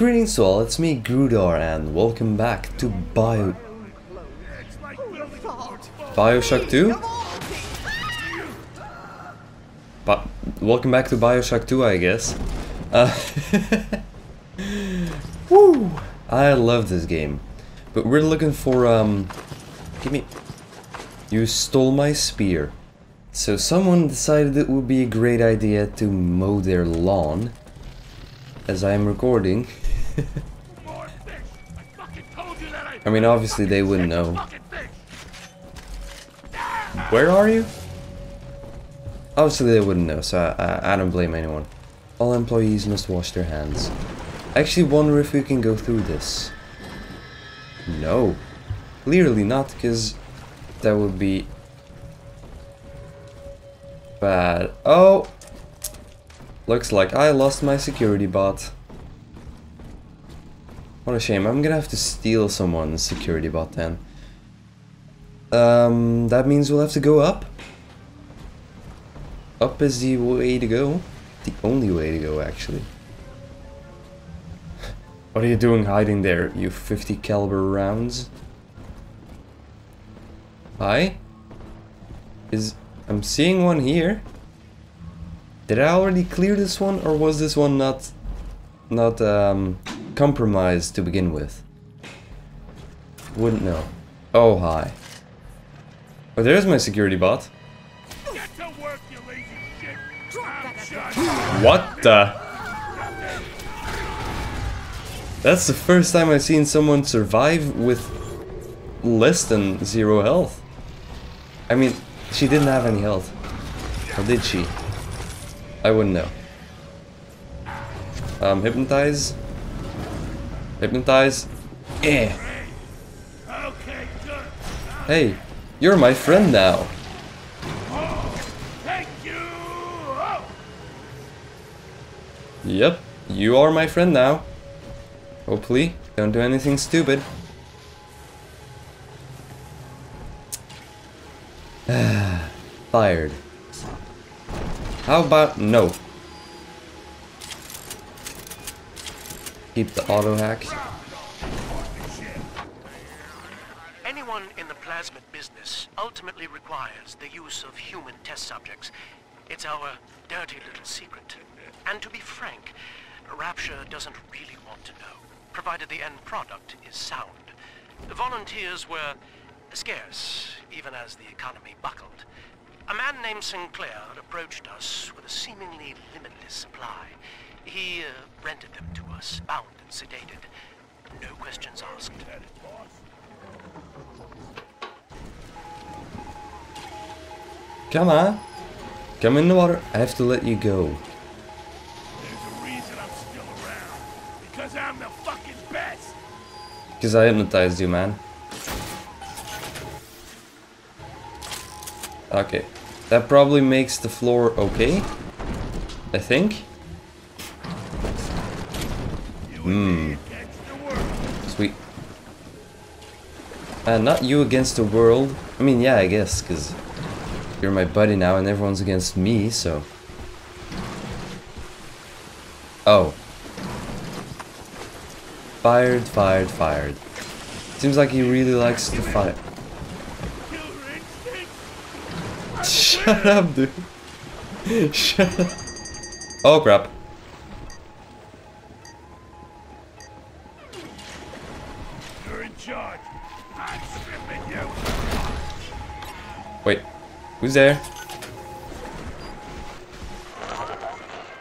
Greetings to all, it's me Grudar and welcome back to Bio... Bioshock 2? But welcome back to Bioshock 2 I guess. Uh, Woo! I love this game. But we're looking for um give me You stole my spear. So someone decided it would be a great idea to mow their lawn as I am recording. I mean, obviously they wouldn't know. Where are you? Obviously they wouldn't know, so I, I, I don't blame anyone. All employees must wash their hands. I actually wonder if we can go through this. No. Clearly not, because that would be bad. Oh! Looks like I lost my security bot. What a shame. I'm gonna have to steal someone's security bot then. Um, that means we'll have to go up. Up is the way to go. The only way to go, actually. what are you doing hiding there, you 50 caliber rounds? Hi? Is... I'm seeing one here. Did I already clear this one, or was this one not... Not, um compromised to begin with. Wouldn't know. Oh, hi. Oh, there's my security bot. Work, what the? That's the first time I've seen someone survive with less than zero health. I mean, she didn't have any health. Or did she? I wouldn't know. Um, hypnotize? Hypnotize. Eh. Hey, you're my friend now. Yep, you are my friend now. Hopefully, don't do anything stupid. Fired. How about no? Keep the auto hack. Anyone in the plasmid business ultimately requires the use of human test subjects. It's our dirty little secret. And to be frank, Rapture doesn't really want to know, provided the end product is sound. The volunteers were scarce, even as the economy buckled. A man named Sinclair approached us with a seemingly limitless supply. He uh, rented them to us, bound and sedated. No questions asked. Come on. Come in the water. I have to let you go. There's a reason I'm still around. Because I'm the fucking best. Because I hypnotized you, man. Okay. That probably makes the floor okay. I think. Hmm. Sweet. Uh, not you against the world. I mean, yeah, I guess, because you're my buddy now and everyone's against me, so... Oh. Fired, fired, fired. Seems like he really likes to fight. Shut up, dude. Shut up. Oh, crap. Who's there?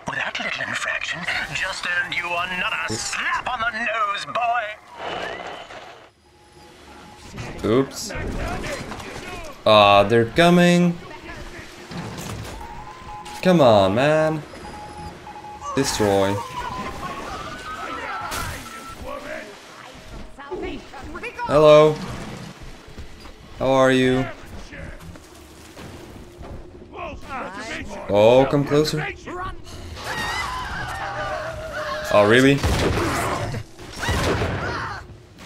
That little infraction, just earned you another slap on the nose, boy! Oops. Ah, they're coming. Come on, man. Destroy. Hello. How are you? Oh, come closer. Oh, really?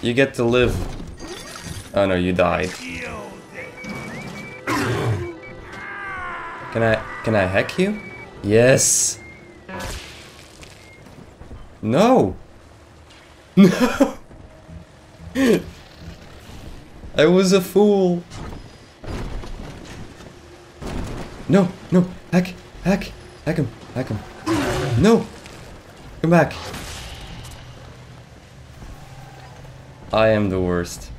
You get to live. Oh no, you died. Can I can I hack you? Yes. No. No! I was a fool! No, no, hack, hack, hack him, hack him. No! Come back. I am the worst.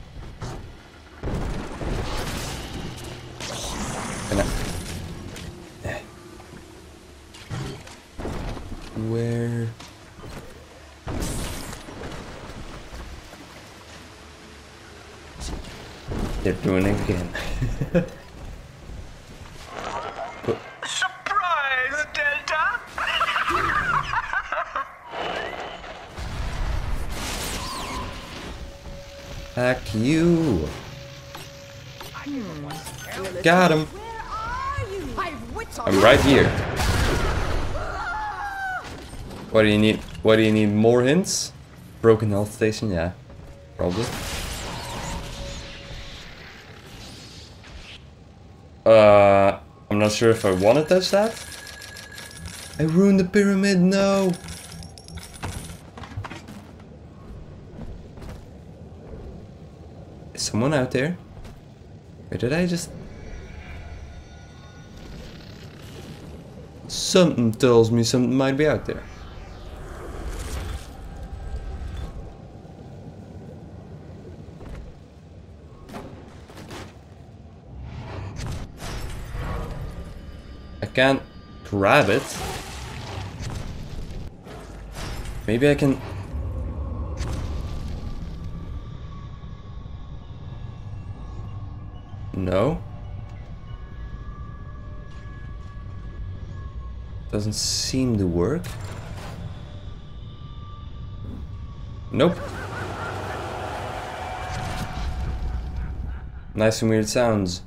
Where... They're doing it again. Got him. I'm right here. What do you need? What do you need? More hints? Broken health station? Yeah, probably. Uh, I'm not sure if I want to touch that. I ruined the pyramid. No. Is someone out there? Or did I just... Something tells me something might be out there. I can't grab it. Maybe I can... No. Doesn't seem to work. Nope. Nice and weird sounds.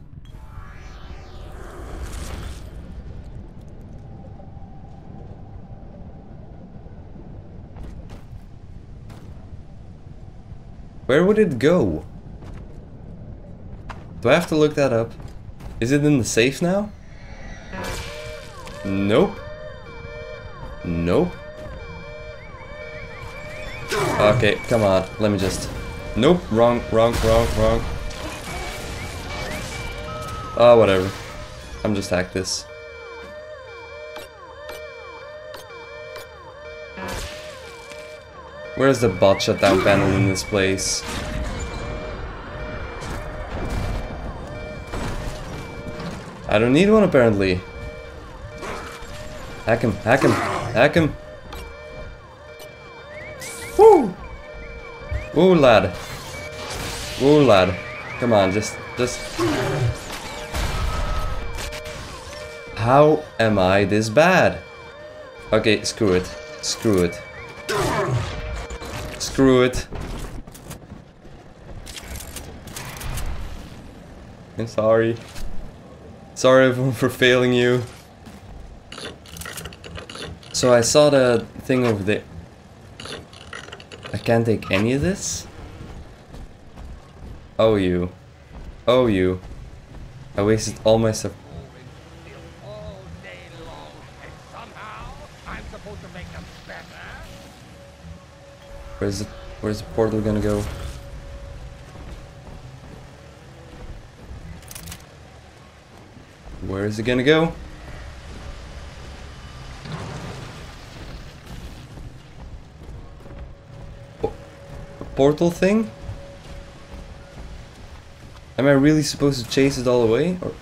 Where would it go? Do I have to look that up? Is it in the safe now? Nope. Nope. Okay, come on. Let me just... Nope. Wrong, wrong, wrong, wrong. Oh, whatever. I'm just hack this. Where's the bot shutdown panel in this place? I don't need one apparently. Hack him, hack him, hack him. Woo! Woo lad. Woo lad. Come on, just, just. How am I this bad? Okay, screw it. Screw it. Screw it. I'm sorry. Sorry for failing you. So I saw the thing over there. I can't take any of this? Oh you. Oh you. I wasted all my stuff. Where's the where's the portal gonna go? Where is it gonna go? Portal thing? Am I really supposed to chase it all away? Or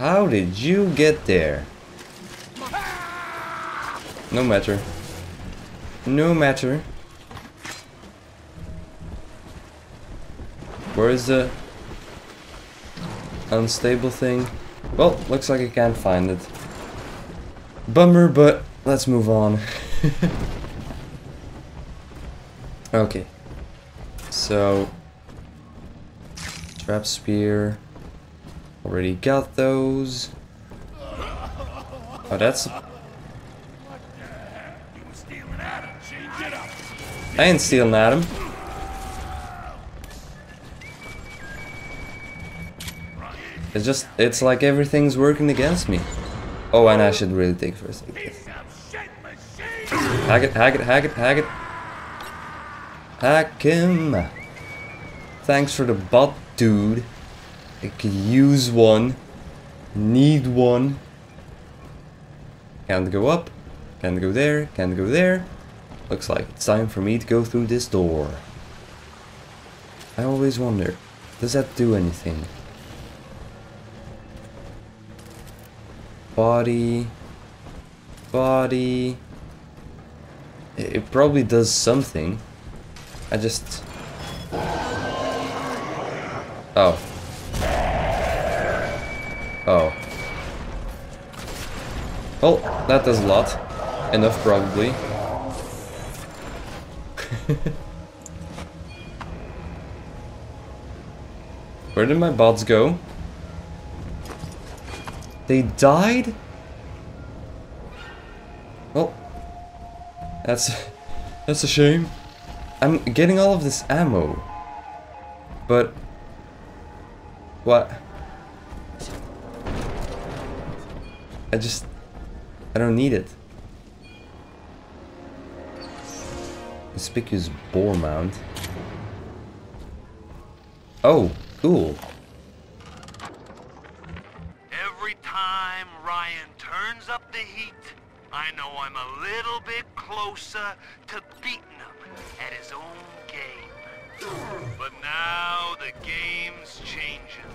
how did you get there? No matter. No matter. Where is the unstable thing? Well, looks like I can't find it. Bummer, but let's move on. okay. So, trap spear. Already got those. Oh, that's. I ain't stealing at him. It's just, it's like everything's working against me. Oh, and I should really take first. Hack it, hack it, hack it, hack it. Hack him! Thanks for the bot, dude. I could use one. Need one. Can't go up. Can't go there. Can't go there. Looks like it's time for me to go through this door. I always wonder, does that do anything? Body. Body. It probably does something. I just... Oh. Oh. Well, that does a lot. Enough, probably. Where did my bots go? They died? Well, that's that's a shame. I'm getting all of this ammo. But what? I just I don't need it. Conspicuous bore mount. Oh, cool. Every time Ryan turns up the heat, I know I'm a little bit closer to at his own game. But now the game's changing.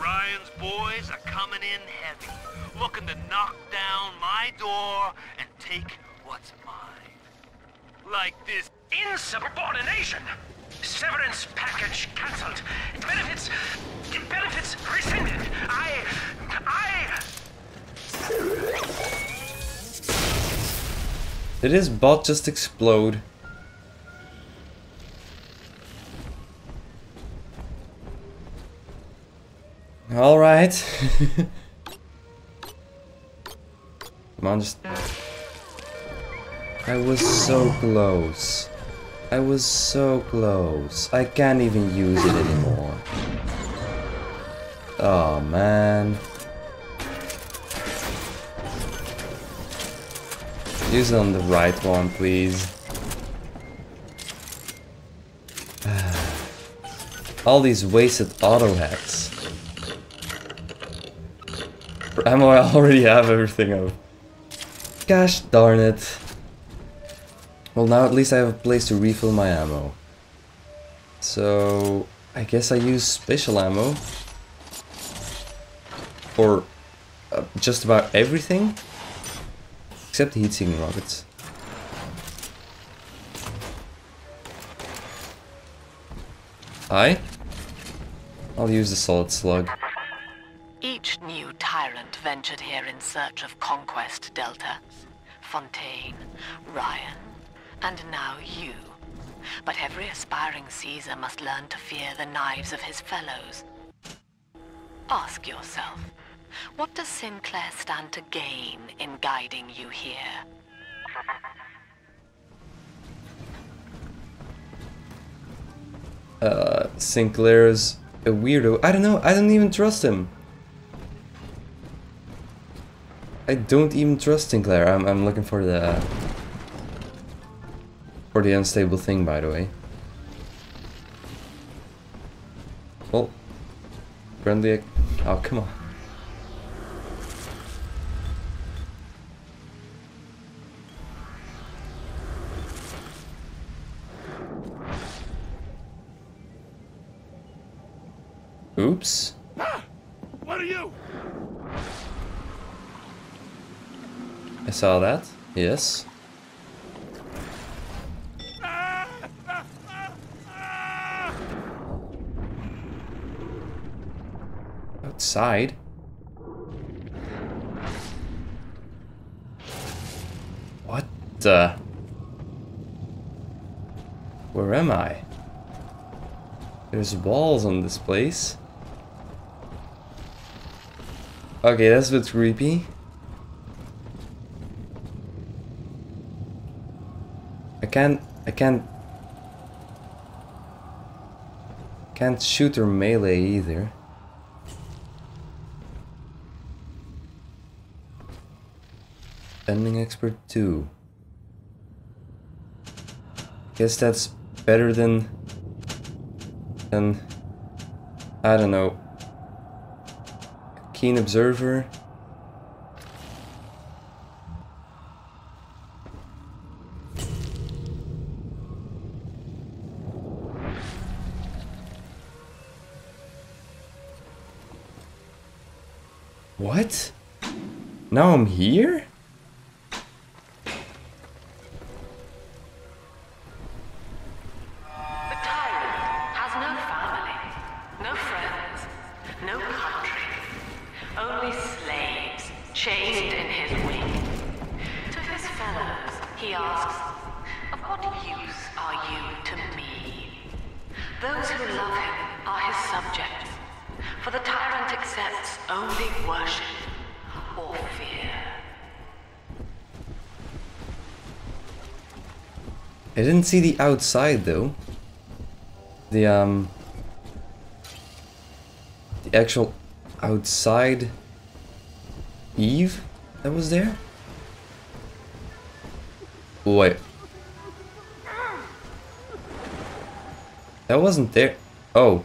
Ryan's boys are coming in heavy, looking to knock down my door and take what's mine. Like this insubordination! Severance package cancelled. Benefits... benefits rescinded. I... I... Did his bot just explode? Alright. Come on, just... I was so close. I was so close. I can't even use it anymore. Oh, man. Use it on the right one, please. All these wasted auto hacks. For ammo, I already have everything of. Gosh darn it. Well, now at least I have a place to refill my ammo. So, I guess I use special ammo. For uh, just about everything. Except the heat-seeking rockets. Hi. I'll use the solid slug. Each new tyrant ventured here in search of conquest, Delta. Fontaine, Ryan, and now you. But every aspiring Caesar must learn to fear the knives of his fellows. Ask yourself, what does Sinclair stand to gain in guiding you here? Uh, Sinclair's a weirdo. I don't know. I don't even trust him. I don't even trust Sinclair. I'm, I'm looking for the... For the unstable thing, by the way. Oh. Well, friendly... Oh, come on. Oops. Ah! What are you? I saw that. Yes. Outside. What the? Where am I? There's walls on this place. Okay, that's a bit creepy. Can't... I can't... Can't shoot or melee either. Vending expert 2. Guess that's better than than I don't know. Keen observer. What? Now I'm here? Didn't see the outside though. The um the actual outside Eve that was there? Wait. That wasn't there. Oh.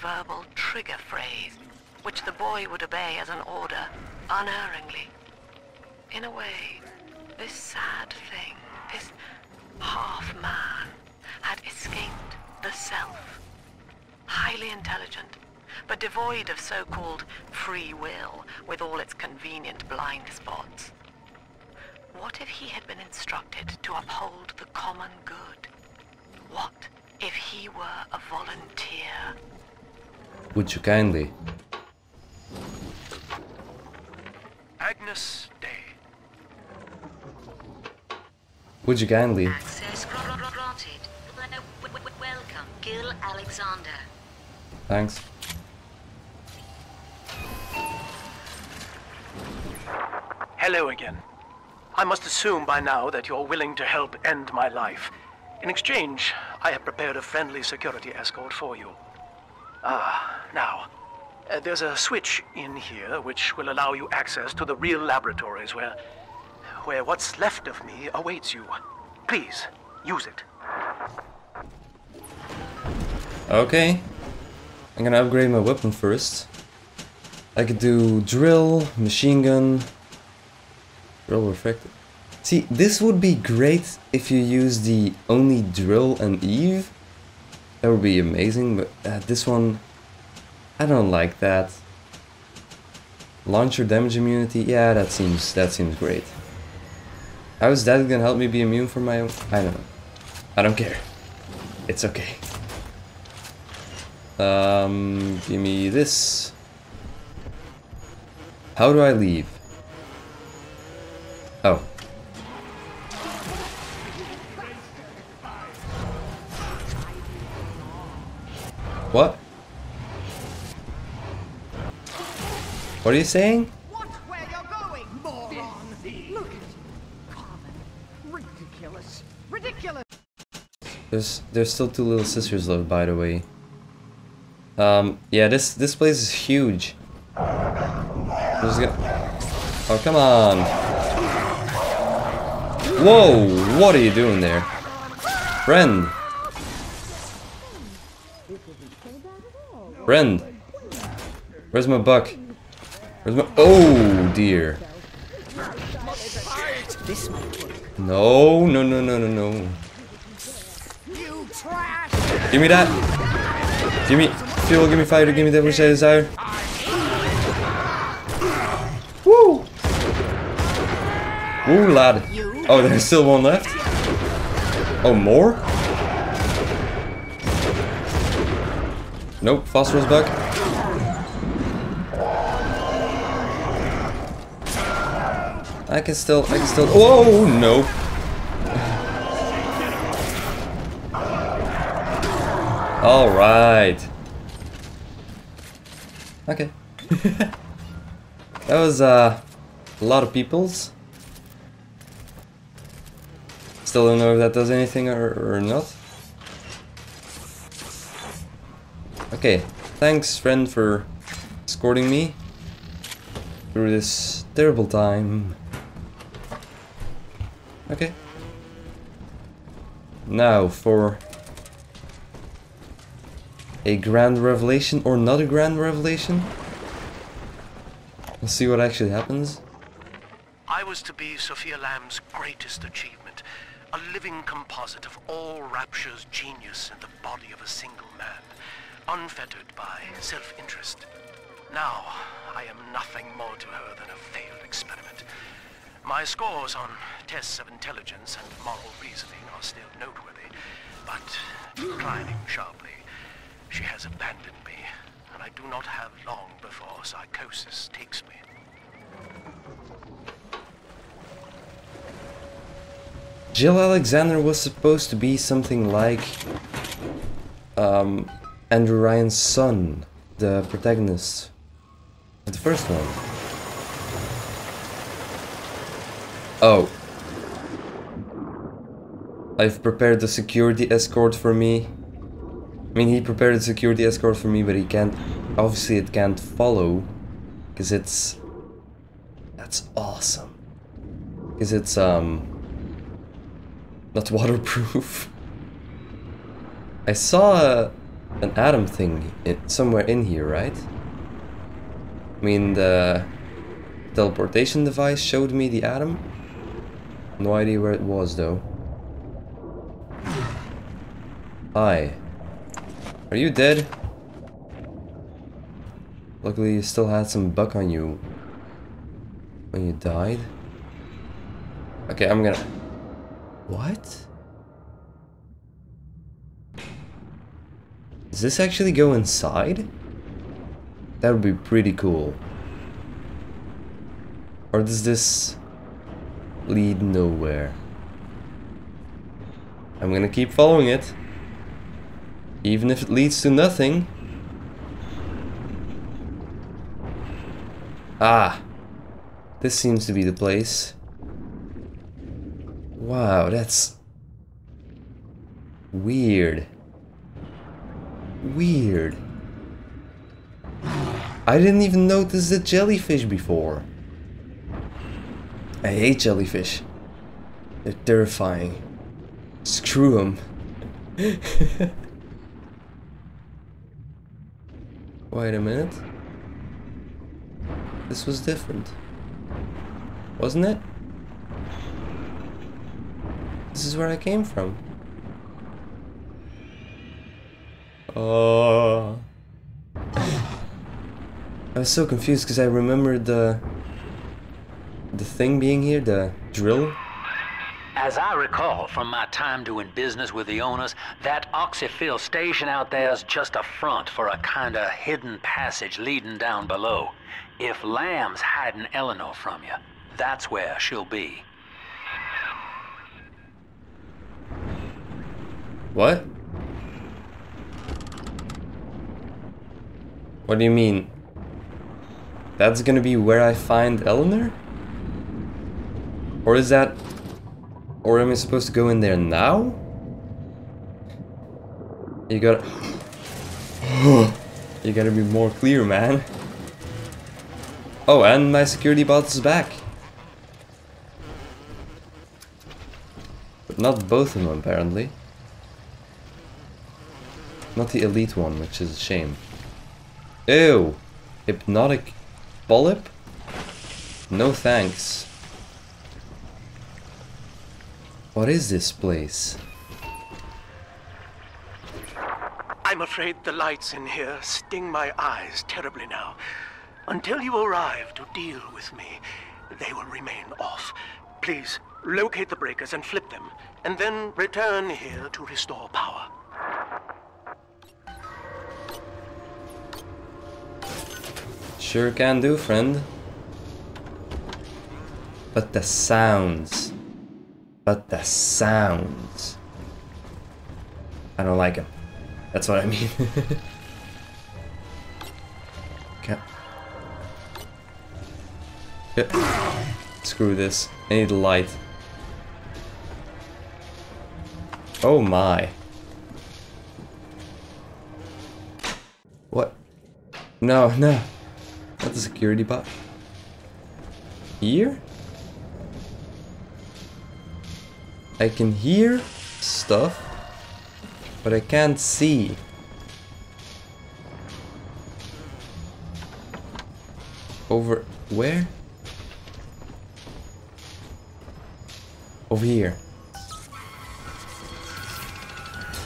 Verbal trigger phrase, which the boy would obey as an order, unerringly. In a way, this sad thing, this half-man, had escaped the self. Highly intelligent, but devoid of so-called free will with all its convenient blind spots. What if he had been instructed to uphold the common good? What if he were a volunteer? Would you kindly? Agnus Dei. Would you kindly? Access granted. Welcome, Gil Alexander. Thanks. Hello again. I must assume by now that you're willing to help end my life. In exchange, I have prepared a friendly security escort for you. Ah, now, uh, there's a switch in here which will allow you access to the real laboratories where. where what's left of me awaits you. Please, use it. Okay. I'm gonna upgrade my weapon first. I could do drill, machine gun, drill refractor. See, this would be great if you use the only drill and Eve. That would be amazing, but uh, this one, I don't like that. Launcher damage immunity, yeah, that seems that seems great. How is that gonna help me be immune from my own? I don't know. I don't care. It's okay. Um, give me this. How do I leave? Oh. What? What are you saying? Watch where you're going, moron! Look at. Common. Ridiculous. Ridiculous. There's there's still two little sisters left, by the way. Um, yeah, this this place is huge. Oh come on! Whoa! What are you doing there, friend? Friend, where's my buck? Where's my? Oh dear! No, no, no, no, no, no! Give me that. Give me fuel, give me fire, give me that which I desire. Woo! Woo, lad. Oh, there's still one left? Oh, more? Nope, phosphorus bug. I can still, I can still, whoa, no. All right. Okay. that was uh, a lot of peoples. Still don't know if that does anything or, or not. Okay, thanks friend for escorting me through this terrible time. Okay. Now for a grand revelation or not a grand revelation. We'll see what actually happens. I was to be Sophia Lamb's greatest achievement, a living composite of all Rapture's genius in the body of a single man, unfettered by self-interest. Now, I am nothing more to her than a failed experiment. My scores on tests of intelligence and moral reasoning are still noteworthy, but declining sharply. She has abandoned me, and I do not have long before psychosis takes me. Gil Alexander was supposed to be something like um, Andrew Ryan's son, the protagonist of the first one. Oh. I've prepared the security escort for me. I mean, he prepared a security escort for me, but he can't... Obviously, it can't follow. Because it's... That's awesome. Because it's, um... Not waterproof. I saw a, an Adam thing in, somewhere in here, right? I mean, the teleportation device showed me the Adam. No idea where it was, though. Hi. Are you dead? Luckily you still had some buck on you when you died. Okay, I'm gonna... What? Does this actually go inside? That would be pretty cool. Or does this lead nowhere? I'm gonna keep following it. Even if it leads to nothing. Ah. This seems to be the place. Wow, that's... Weird. Weird. I didn't even notice the jellyfish before. I hate jellyfish. They're terrifying. Screw them. Wait a minute. This was different. Wasn't it? This is where I came from. Oh. I was so confused because I remembered the the thing being here, the drill. As I recall from my time doing business with the owners, that oxyfill station out there is just a front for a kinda hidden passage leading down below. If Lamb's hiding Eleanor from you, that's where she'll be. What? What do you mean? That's gonna be where I find Eleanor? Or is that... Or am I supposed to go in there now? You gotta... you gotta be more clear, man. Oh, and my security bot is back. But not both of them, apparently. Not the elite one, which is a shame. Ew! Hypnotic polyp? No thanks. What is this place? I'm afraid the lights in here sting my eyes terribly now. Until you arrive to deal with me, they will remain off. Please, locate the breakers and flip them, and then return here to restore power. Sure can do, friend. But the sounds. But the sounds. I don't like them. That's what I mean. okay. Screw this. I need light. Oh my. What? No, no. The security bot. Here? I can hear stuff, but I can't see. Over where? Over here.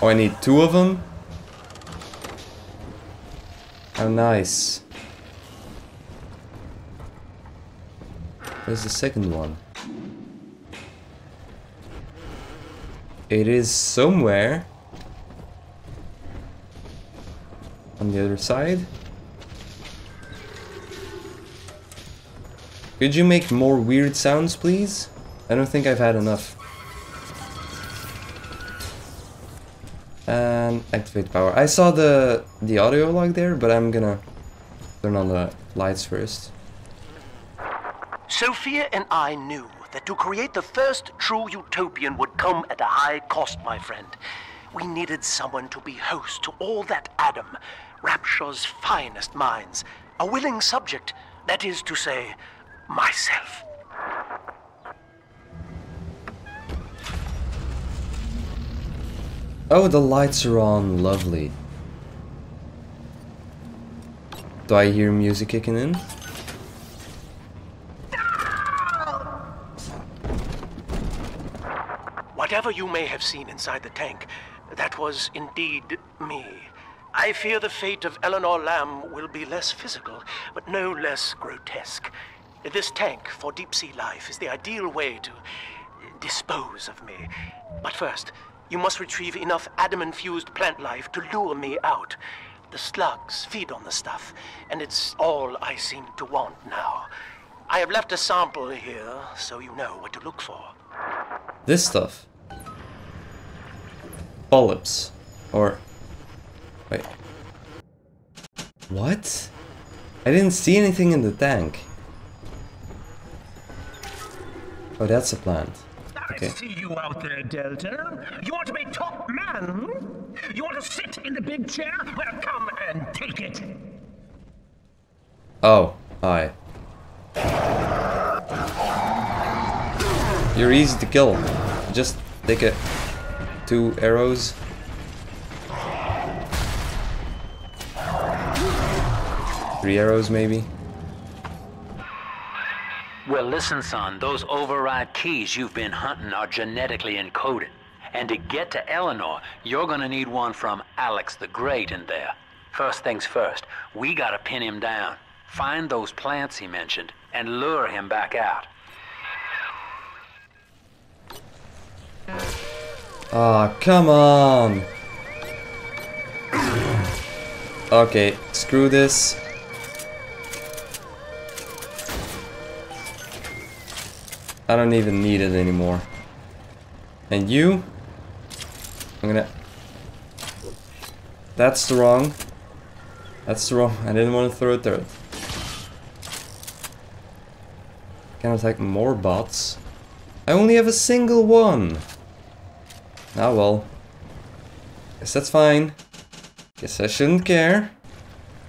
Oh, I need two of them? How nice. Where's the second one? It is somewhere. On the other side. Could you make more weird sounds, please? I don't think I've had enough. And activate power. I saw the the audio log there, but I'm gonna turn on the lights first. Sophia and I knew that to create the first true utopian would come at a high cost, my friend. We needed someone to be host to all that Adam, Rapture's finest minds. A willing subject, that is to say, myself. Oh, the lights are on. Lovely. Do I hear music kicking in? Whatever you may have seen inside the tank, that was indeed me. I fear the fate of Eleanor Lamb will be less physical, but no less grotesque. This tank for deep sea life is the ideal way to dispose of me. But first, you must retrieve enough Adam-infused plant life to lure me out. The slugs feed on the stuff, and it's all I seem to want now. I have left a sample here, so you know what to look for. This stuff. Polyps. Or... Wait. What? I didn't see anything in the tank. Oh, that's a plant. Okay. I see you out there, Delta. You want to be top man? You want to sit in the big chair? Well, come and take it. Oh, hi. You're easy to kill. Just take it. Two arrows. Three arrows, maybe. Well, listen, son, those override keys you've been hunting are genetically encoded. And to get to Eleanor, you're gonna need one from Alex the Great in there. First things first, we gotta pin him down. Find those plants he mentioned, and lure him back out. Ah, come on! Okay, screw this. I don't even need it anymore. And you? I'm gonna... That's the wrong. That's the wrong. I didn't want to throw it there. Can I attack more bots. I only have a single one. Ah well. Guess that's fine. Guess I shouldn't care.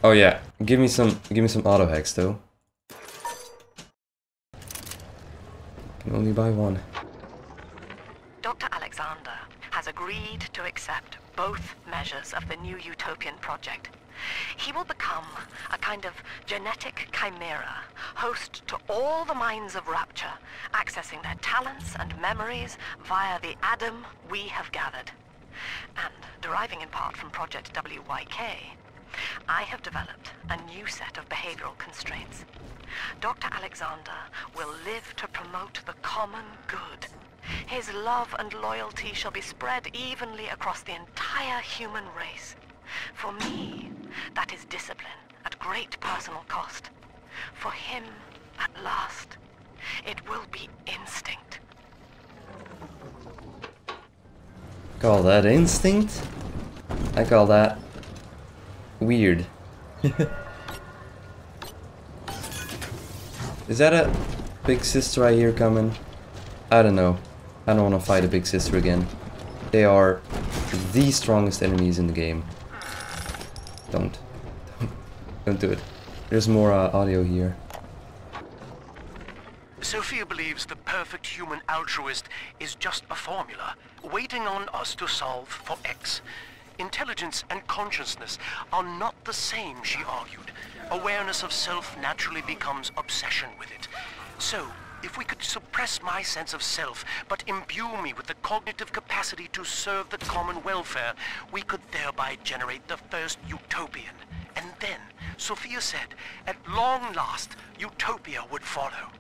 Oh yeah, give me some give me some auto hacks though. Can only buy one. Dr. Alexander has agreed to accept both measures of the new utopian project. He will become a kind of genetic chimera, host to all the minds of Rapture, accessing their talents and memories via the Adam we have gathered. And deriving in part from Project WYK, I have developed a new set of behavioral constraints. Dr. Alexander will live to promote the common good. His love and loyalty shall be spread evenly across the entire human race. For me, that is discipline at great personal cost. For him, at last, it will be instinct. Call that instinct? I call that weird. Is that a big sister I hear coming? I don't know. I don't want to fight a big sister again. They are the strongest enemies in the game. Don't. Don't do it. There's more uh, audio here. Sofia believes the perfect human altruist is just a formula, waiting on us to solve for X. Intelligence and consciousness are not the same, she argued. Awareness of self naturally becomes obsession with it. So, if we could suppress my sense of self, but imbue me with the cognitive capacity to serve the common welfare, we could thereby generate the first utopian. And then, Sofia said, at long last, utopia would follow.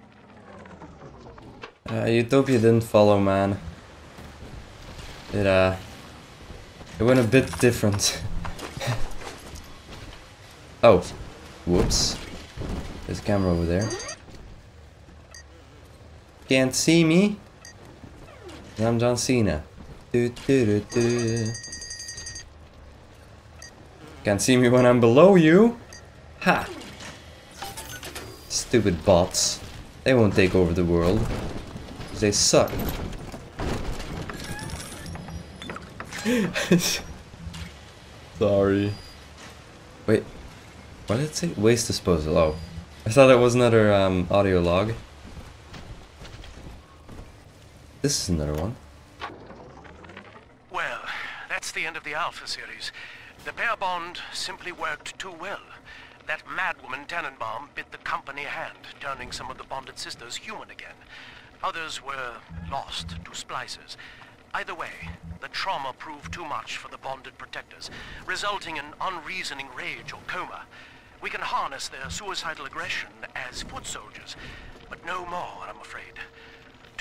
Uh, Utopia didn't follow, man. It, uh... It went a bit different. oh. Whoops. There's a camera over there. Can't see me? I'm John Cena. Do, do, do, do. Can't see me when I'm below you? Ha! Stupid bots. They won't take over the world. They suck. Sorry. Wait. What did it say? Waste disposal. Oh. I thought that was another um, audio log. This is another one. Well, that's the end of the Alpha series. The pair bond simply worked too well. That madwoman Tenenbaum bit the company hand, turning some of the bonded sisters human again. Others were lost to splicers. Either way, the trauma proved too much for the bonded protectors, resulting in unreasoning rage or coma. We can harness their suicidal aggression as foot soldiers, but no more, I'm afraid.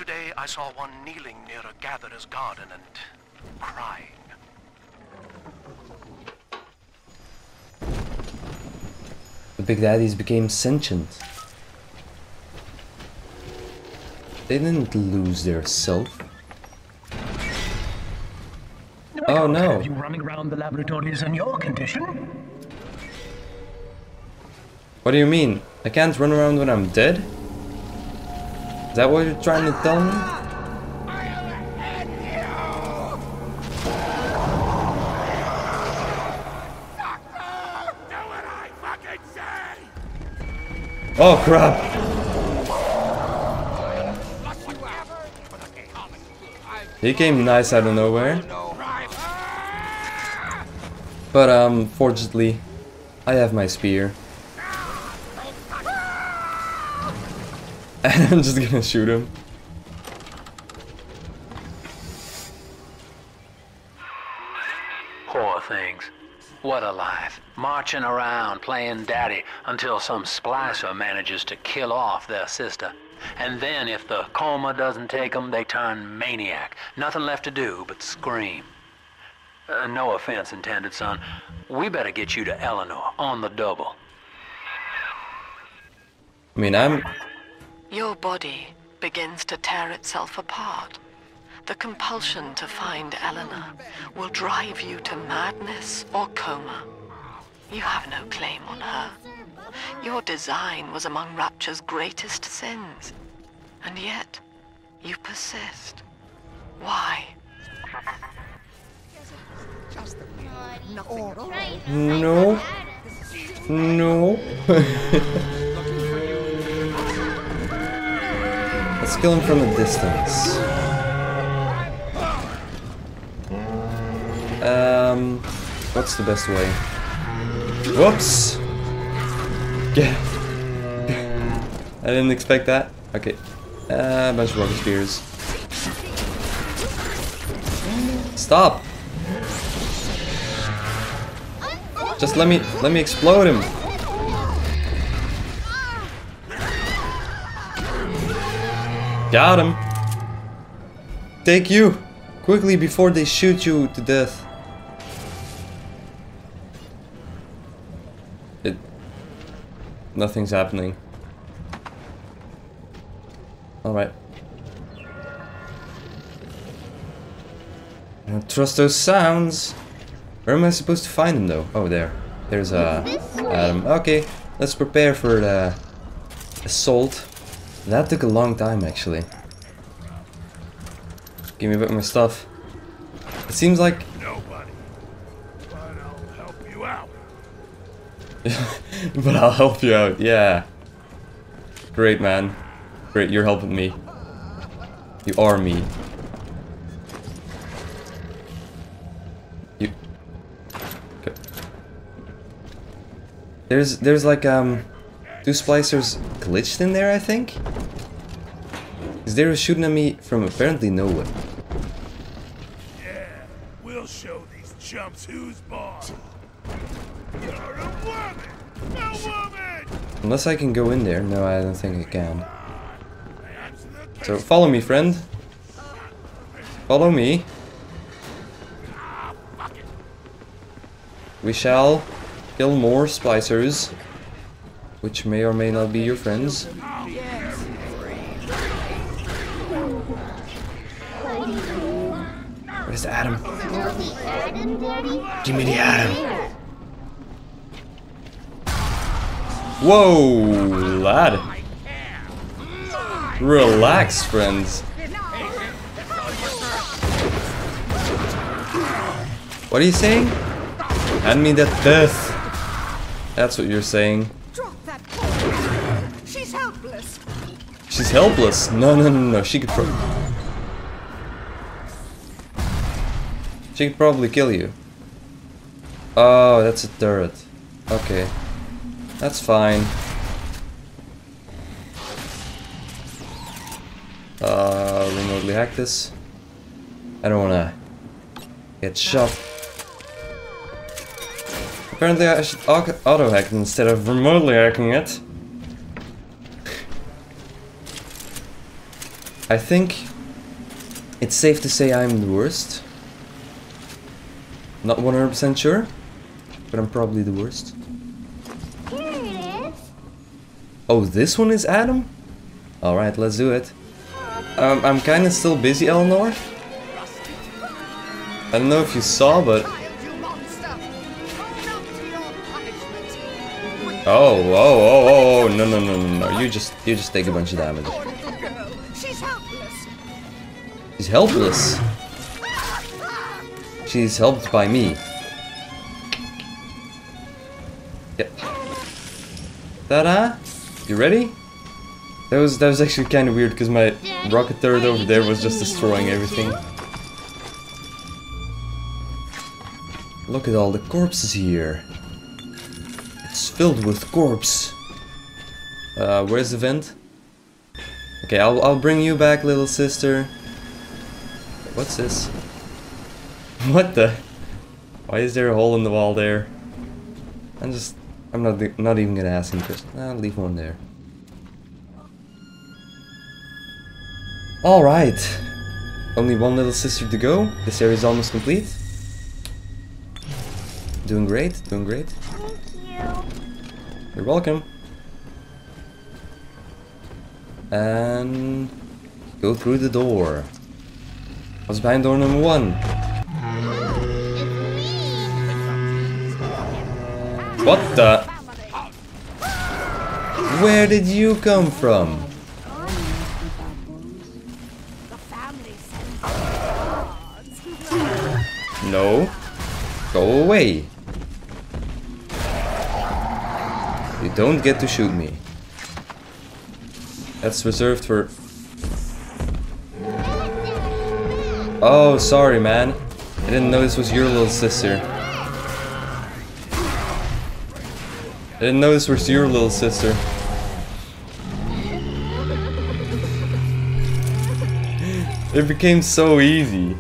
Today I saw one kneeling near a gatherer's garden and crying. The Big Daddies became sentient. They didn't lose their self. Oh no. Have you running around the laboratories in your condition? What do you mean? I can't run around when I'm dead? Is that what you're trying to tell me? Oh crap! He came nice out of nowhere. But um, fortunately, I have my spear. And I'm just gonna shoot him. Poor things. What a life. Marching around playing daddy until some splicer manages to kill off their sister. And then if the coma doesn't take them, they turn maniac. Nothing left to do but scream. Uh, no offense intended, son. We better get you to Eleanor on the double. I mean, I'm Your body begins to tear itself apart. The compulsion to find Eleanor will drive you to madness or coma. You have no claim on her. Your design was among Rapture's greatest sins. And yet, you persist. Why? no, no. Let's kill him from a distance. Um, what's the best way? Whoops! Yeah. I didn't expect that. Okay. Uh, a bunch of rocket spears. Stop! Just let me let me explode him. Got him. Take you quickly before they shoot you to death. It nothing's happening. All right. I don't trust those sounds. Where am I supposed to find him though? Oh, there. There's uh, Adam. Okay, let's prepare for the assault. That took a long time actually. Give me a bit more stuff. It seems like Nobody. But I'll help you out. but I'll help you out, yeah. Great, man. Great, you're helping me. You are me. You... Okay. There's, there's like, um... Two splicers glitched in there, I think? Because they were shooting at me from apparently nowhere. Yeah, we'll show these chumps who's boss. You're a woman! A woman! Unless I can go in there. No, I don't think I can. Ah, so follow me, friend. Follow me. Ah, we shall kill more splicers, which may or may not be your friends. Where's Adam? Give me the Adam. Whoa, lad. Relax, friends. What are you saying? Hand me that death. That's what you're saying. She's helpless. No, no, no, no. She could pro- She could probably kill you. Oh, that's a turret. Okay. That's fine. Uh, remotely hack this. I don't wanna get shot. Apparently I should auto-hack instead of remotely hacking it. I think it's safe to say I'm the worst. Not 100% sure, but I'm probably the worst. Here it is. Oh, this one is Adam? Alright, let's do it. Um, I'm kinda still busy, Eleanor. I don't know if you saw, but... Child, you monster. Own up to your punishment. Oh, oh, oh, oh, oh, no, no, no, no, no. You just, you just take a bunch of damage. She's helpless. She's helped by me. Yep. Ta-da! You ready? That was that was actually kind of weird because my rocket turret over there was just destroying everything. Look at all the corpses here. It's filled with corpse. Uh, where's the vent? Okay, I'll I'll bring you back, little sister. What's this? What the? Why is there a hole in the wall there? I'm just I'm not not even gonna ask him first. I'll leave one there. All right. Only one little sister to go. This area is almost complete. Doing great, doing great. Thank you. You're welcome. And go through the door. What's behind door number one? What the? Where did you come from? No. Go away. You don't get to shoot me. That's reserved for... Oh, sorry, man. I didn't know this was your little sister. I didn't know this was your little sister. It became so easy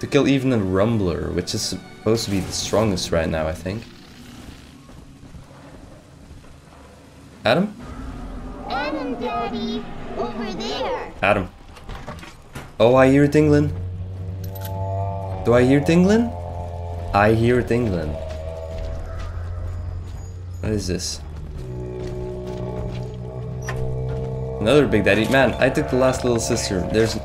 to kill even a Rumbler, which is supposed to be the strongest right now, I think. Adam? Adam, Daddy. Over there. Adam. Oh, I hear tingling. Do I hear tingling? I hear tingling. What is this? Another Big Daddy. Man, I took the last little sister. There's...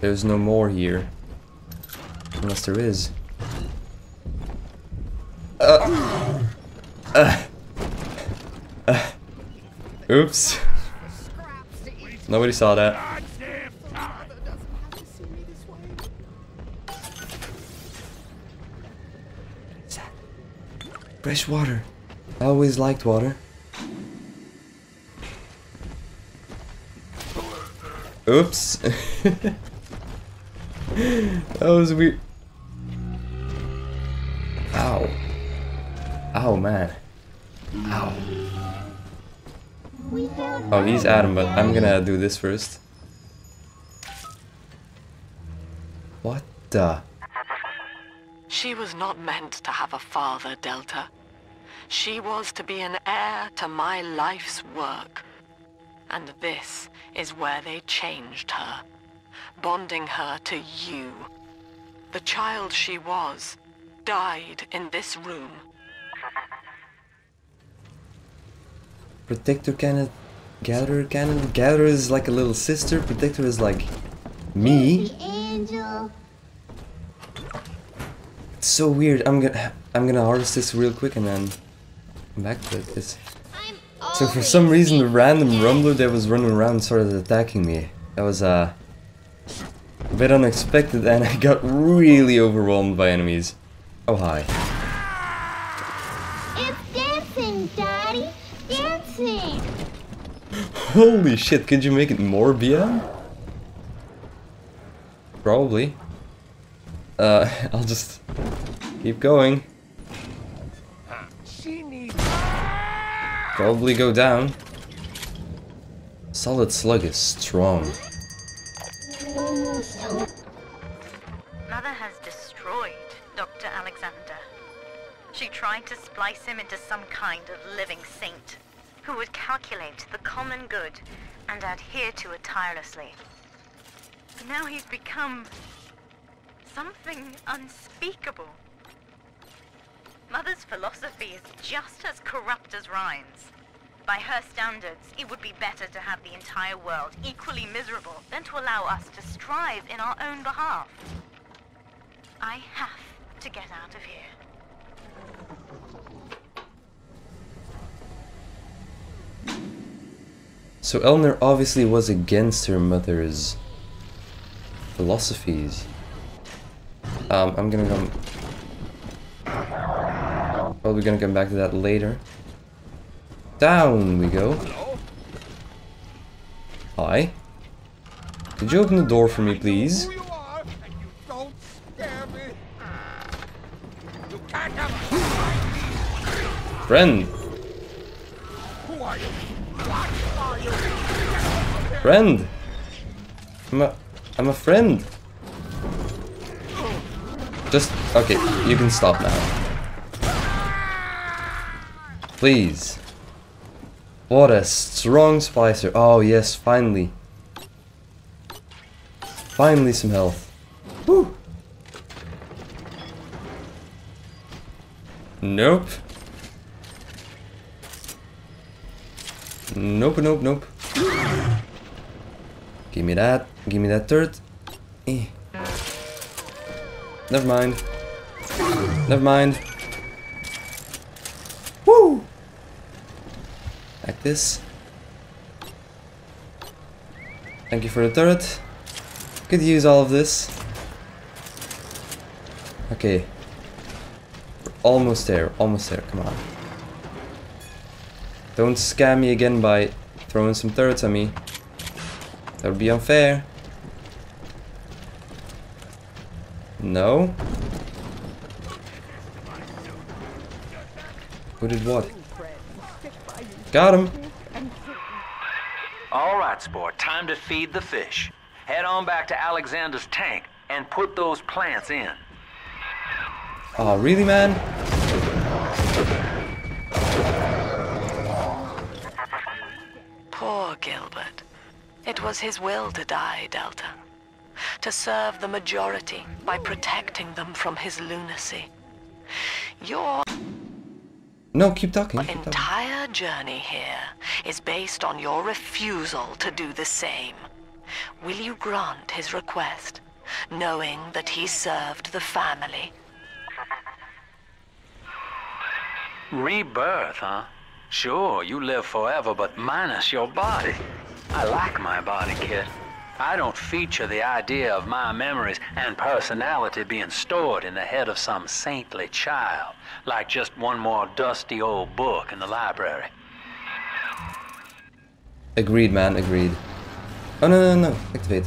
There's no more here. Unless there is. Uh. Uh. Uh. Oops. Nobody saw that. Fresh water. I always liked water. Oops. that was weird. Ow. Ow, man. Ow. Oh, he's Adam, but I'm gonna do this first. What the? She was not meant to have a father, Delta. She was to be an heir to my life's work. And this is where they changed her, bonding her to you. The child she was died in this room. Protector Canada, Gatherer Canada. Gatherer is like a little sister. Protector is like me. It's so weird. I'm gonna I'm gonna harvest this real quick and then come back to this. So for some reason the random rumbler that was running around started attacking me. That was uh, a bit unexpected and I got really overwhelmed by enemies. Oh hi. It's dancing, Daddy. Dancing. Holy shit, could you make it more BM? Probably. Uh, I'll just keep going. Probably go down. Solid Slug is strong. Mother has destroyed Dr. Alexander. She tried to splice him into some kind of living saint who would calculate the common good and adhere to it tirelessly. But now he's become something unspeakable. Mother's philosophy is just as corrupt as Ryan's. By her standards, it would be better to have the entire world equally miserable than to allow us to strive in our own behalf. I have to get out of here. So Eleanor obviously was against her mother's philosophies. Um, I'm gonna come. Probably gonna come back to that later. Down we go. Hi. Could you open the door for me, please? Who you are, and you don't scare me. You can't have a Friend. Who are you? What are you? Friend. I'm a. I'm a friend. Just okay. You can stop now. Please. What a strong splicer. Oh yes, finally. Finally some health. Woo. Nope. Nope, nope, nope. Give me that. Give me that turret. Eh. Never mind. Never mind. Woo! Like this. Thank you for the turret. Could use all of this. Okay. We're almost there. Almost there. Come on. Don't scam me again by throwing some turrets at me. That would be unfair. No. Who did what? Got him. All right, sport. Time to feed the fish. Head on back to Alexander's tank and put those plants in. Oh, really, man? Poor Gilbert. It was his will to die, Delta. To serve the majority by protecting them from his lunacy. Your No, keep talking. Keep talking. entire journey here is based on your refusal to do the same. Will you grant his request knowing that he served the family. Rebirth, huh? Sure, you live forever, but minus your body. I like my body, kid. I don't feature the idea of my memories and personality being stored in the head of some saintly child, like just one more dusty old book in the library. Agreed, man, agreed. Oh, no, no, no, activate.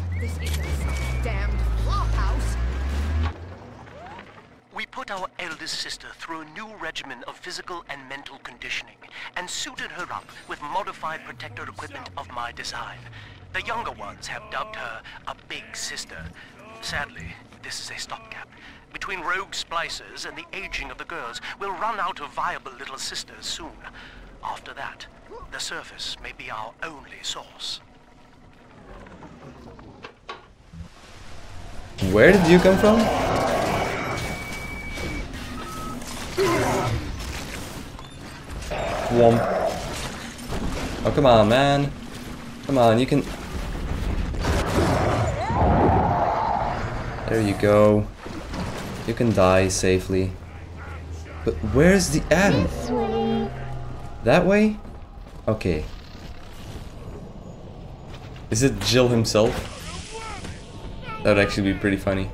Eldest sister through a new regimen of physical and mental conditioning and suited her up with modified protector equipment of my design. The younger ones have dubbed her a big sister. Sadly, this is a stopgap. Between rogue splicers and the aging of the girls, we'll run out of viable little sisters soon. After that, the surface may be our only source. Where did you come from? Womp. Oh, come on, man. Come on, you can... There you go. You can die safely. But where's the way. That way? Okay. Is it Jill himself? That would actually be pretty funny.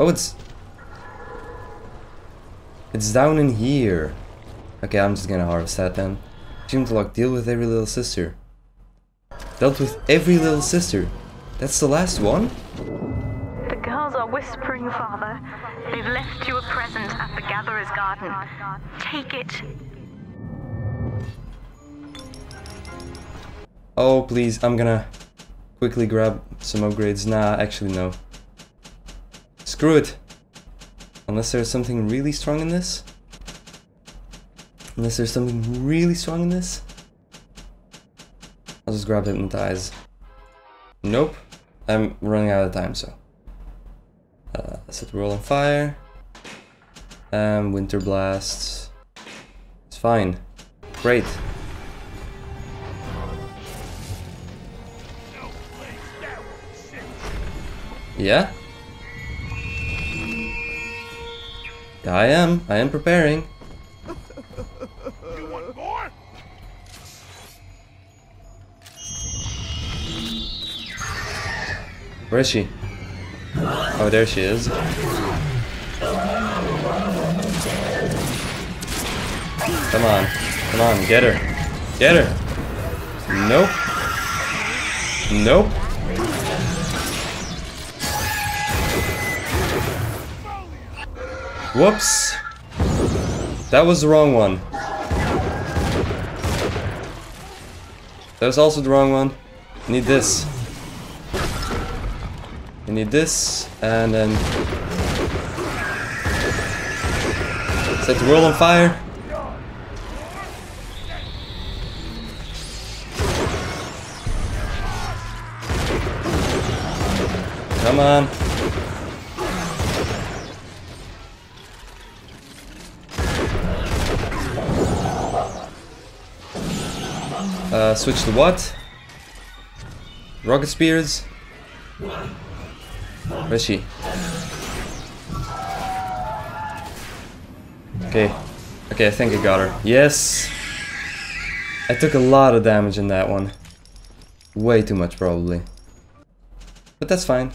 Oh, it's... It's down in here. Okay, I'm just gonna harvest that then. Jim Lock, deal with every little sister. Dealt with every little sister. That's the last one? The girls are whispering, Father. They've left you a present at the Gatherer's Garden. Take it. Oh, please, I'm gonna quickly grab some upgrades. Nah, actually, no. Screw it. Unless there's something really strong in this. Unless there's something really strong in this. I'll just grab Hypnotize. Nope. I'm running out of time, so. Uh, set the roll on fire. Um, Winter Blast. It's fine. Great. Yeah? I am. I am preparing. You want more? Where is she? Oh, there she is. Come on. Come on, get her. Get her. Nope. Nope. Whoops. That was the wrong one. That was also the wrong one. Need this. You need this, and then set the world on fire. Come on. Switch to what? Rocket spears. Where is she? Okay. Okay, I think I got her. Yes! I took a lot of damage in that one. Way too much, probably. But that's fine.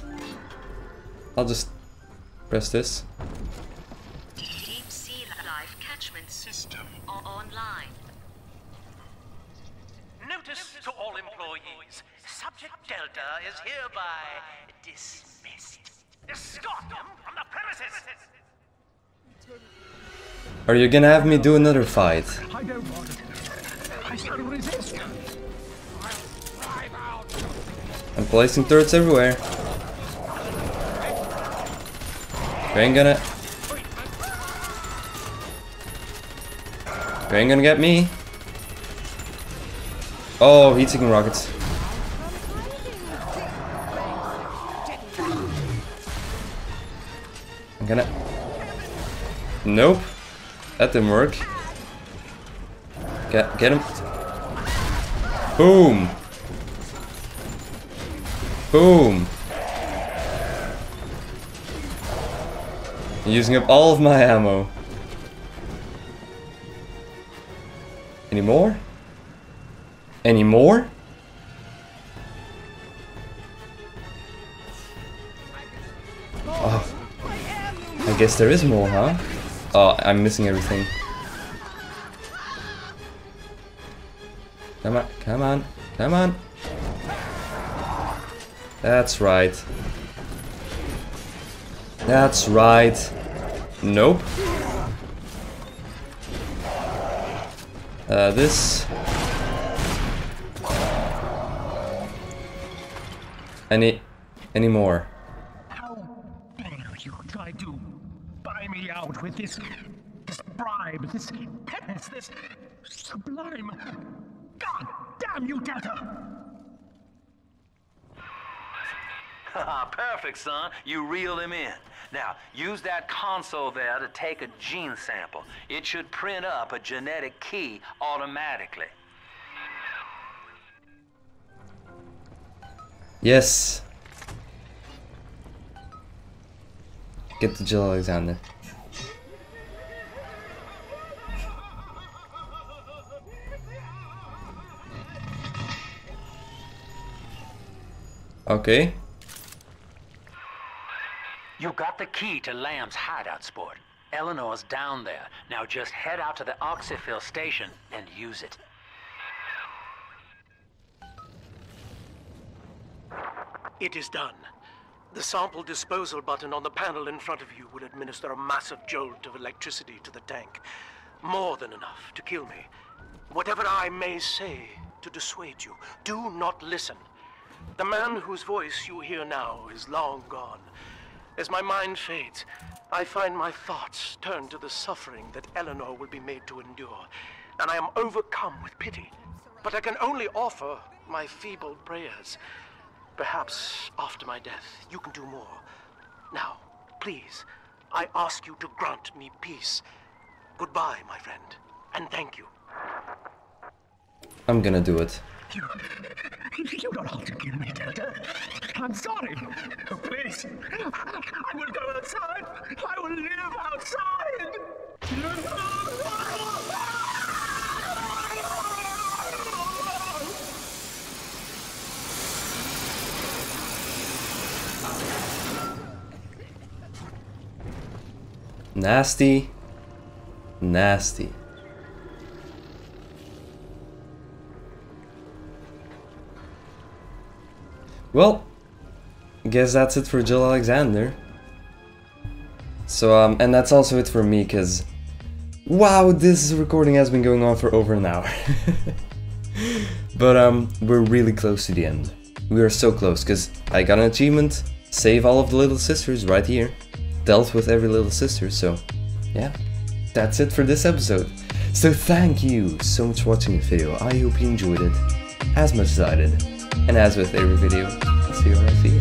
I'll just press this. Deep Sea Life Catchment System o- online. Notice to all employees. Subject Delta is hereby dismissed. Escort them from the premises. Are you gonna have me do another fight? I don't want it. I shall resist. I'm placing turrets everywhere. You ain't gonna... You ain't gonna get me. Oh, heat seeking rockets. I'm gonna... Nope. That didn't work. Get, get him. Boom. Boom. Using up all of my ammo. Any more? Any more? Guess there is more, huh? Oh, I'm missing everything. Come on, come on, come on. That's right. That's right. Nope. Uh, this. Any, any more? How dare you try to buy me out with this, this bribe, this penance, this sublime. God damn you, Delta! Ah, perfect, son. You reel him in. Now, use that console there to take a gene sample. It should print up a genetic key automatically. Yes. Get the Jill Alexander. Okay. You got the key to Lamb's hideout, sport. Eleanor's down there. Now just head out to the Oxyphil station and use it. It is done. The sample disposal button on the panel in front of you will administer a massive jolt of electricity to the tank. More than enough to kill me. Whatever I may say to dissuade you, do not listen. The man whose voice you hear now is long gone. As my mind fades, I find my thoughts turn to the suffering that Eleanor will be made to endure, and I am overcome with pity. But I can only offer my feeble prayers. Perhaps after my death, you can do more. Now, please, I ask you to grant me peace. Goodbye, my friend, and thank you. I'm gonna do it. You, you don't have to kill me, Delta. I'm sorry. Please, I will go outside. I will live outside. Nasty. Nasty. Well, guess that's it for Jill Alexander. So, um, and that's also it for me, because, wow, this recording has been going on for over an hour. but, um, we're really close to the end. We are so close, because I got an achievement, save all of the little sisters right here, dealt with every little sister, so, yeah, that's it for this episode. So thank you so much for watching the video, I hope you enjoyed it, as much as I did. And as with every video, I'll see you when I see you.